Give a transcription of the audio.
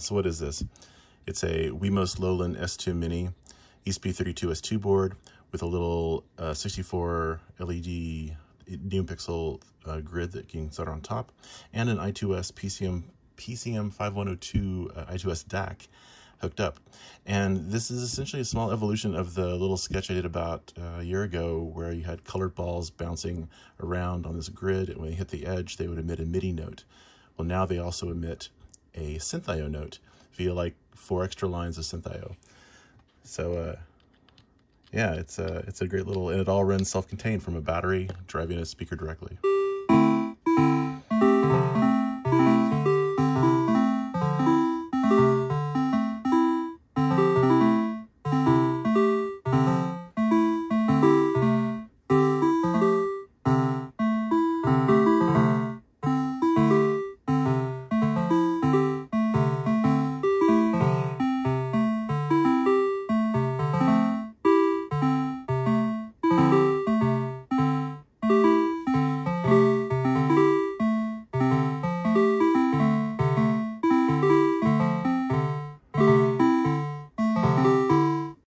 so what is this? It's a Wemos Lolin S2 Mini ESP32S2 board with a little uh, 64 LED NeoPixel uh, grid that you can set on top, and an I2S PCM PCM 5102 uh, I2S DAC hooked up. And this is essentially a small evolution of the little sketch I did about uh, a year ago where you had colored balls bouncing around on this grid, and when they hit the edge, they would emit a MIDI note. Well, now they also emit a synthio note via like four extra lines of synthio. So uh, yeah, it's a, it's a great little, and it all runs self-contained from a battery driving a speaker directly.